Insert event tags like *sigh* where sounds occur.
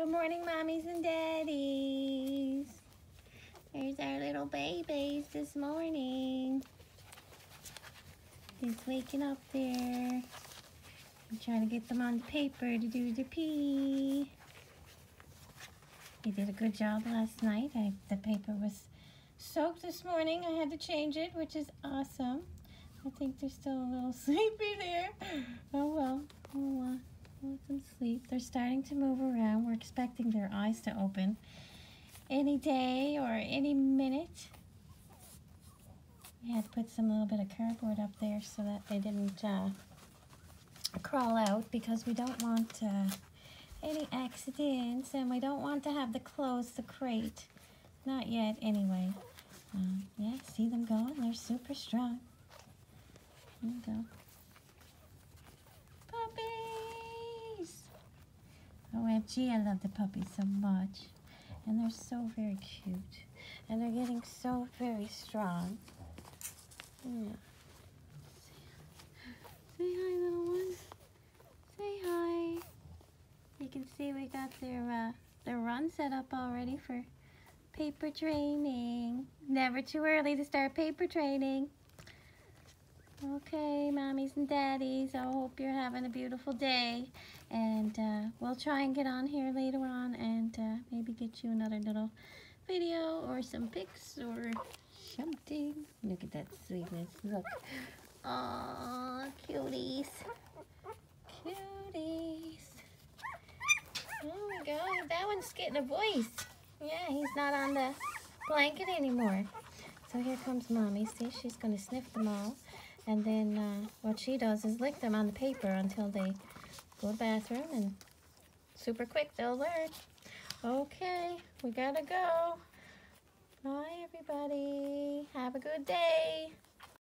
Good morning, mommies and daddies. There's our little babies this morning. Just waking up there. I'm trying to get them on the paper to do their pee. They did a good job last night. I, the paper was soaked this morning. I had to change it, which is awesome. I think they're still a little *laughs* sleepy there. Oh well. Oh well. Let them sleep. They're starting to move around. We're expecting their eyes to open any day or any minute. We had to put some little bit of cardboard up there so that they didn't uh, crawl out because we don't want uh, any accidents and we don't want to have to close the crate. Not yet anyway. Um, yeah, see them going? They're super strong. There you go. Puppies! OMG, I love the puppies so much. And they're so very cute. And they're getting so very strong. Yeah. Say hi, little ones. Say hi. You can see we got their uh, their run set up already for paper training. Never too early to start paper training. Okay, mommies and daddies, I hope you're having a beautiful day. And uh, we'll try and get on here later on and uh, maybe get you another little video or some pics or something. Look at that sweetness. Look. Aww, cuties. Cuties. Oh my god, that one's getting a voice. Yeah, he's not on the blanket anymore. So here comes mommy. See, she's going to sniff them all. And then uh, what she does is lick them on the paper until they go to the bathroom and super quick they'll learn. Okay, we gotta go. Bye everybody. Have a good day.